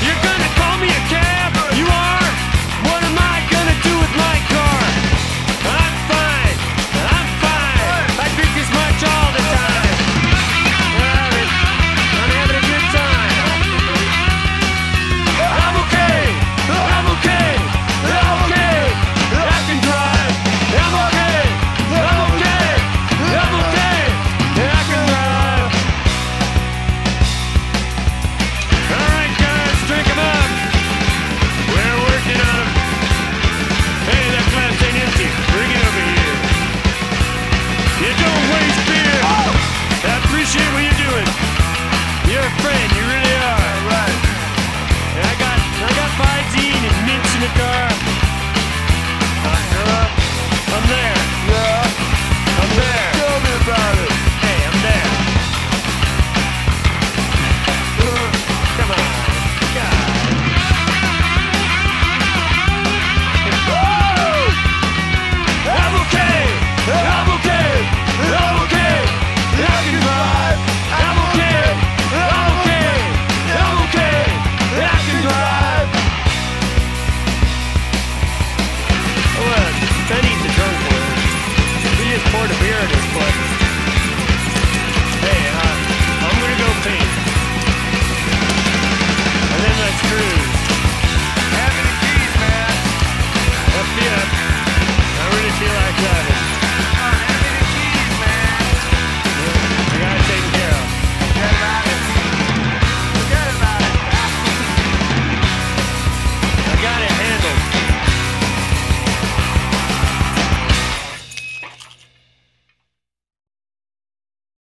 You're good. Schnitter. poured a beer in his foot.